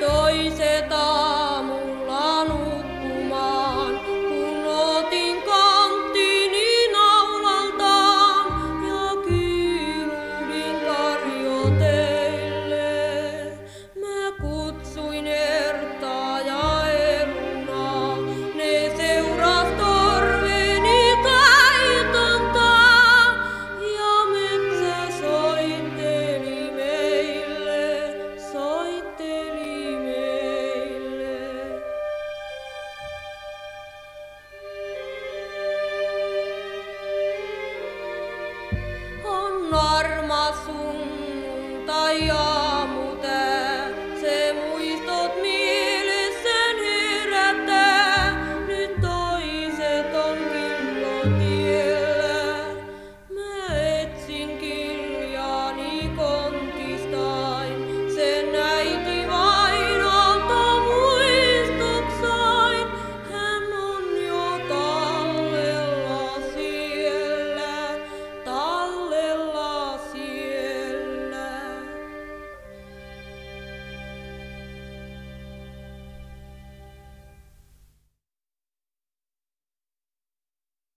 toisen. assunta iam